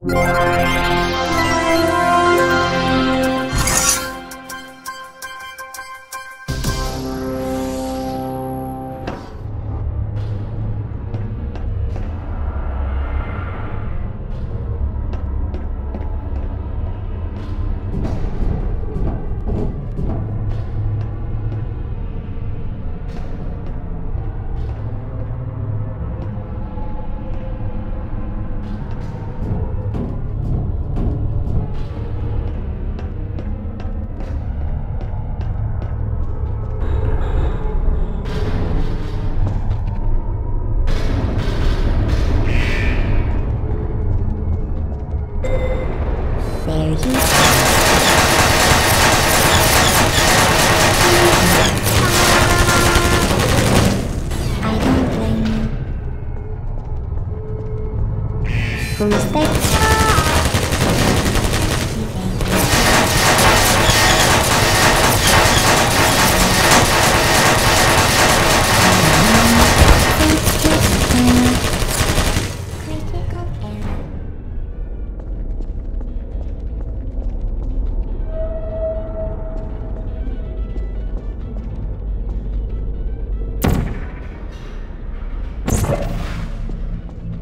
There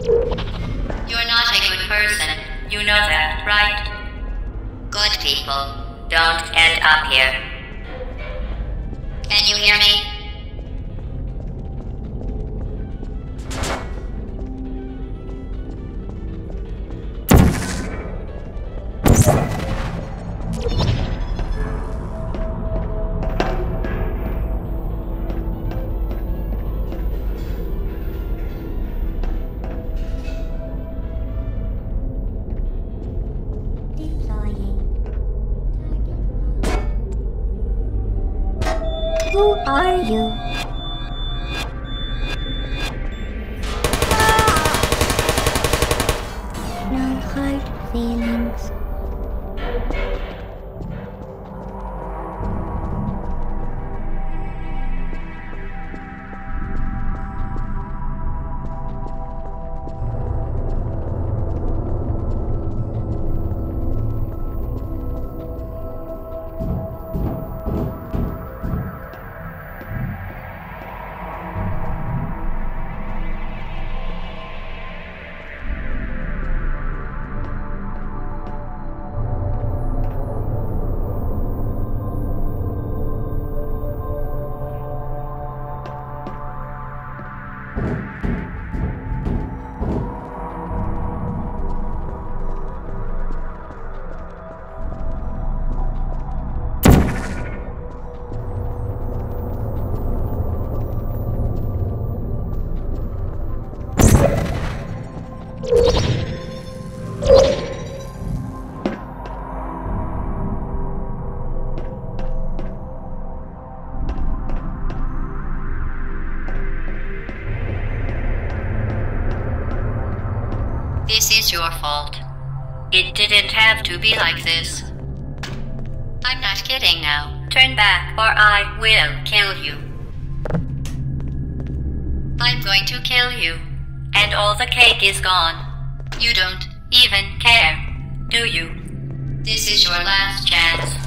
You're not a good person. You know that, right? Good people don't end up here. Can you hear me? Who are you? No hard feelings. This is your fault. It didn't have to be like this. I'm not kidding now. Turn back or I will kill you. I'm going to kill you. And all the cake is gone. You don't even care, do you? This is your last chance.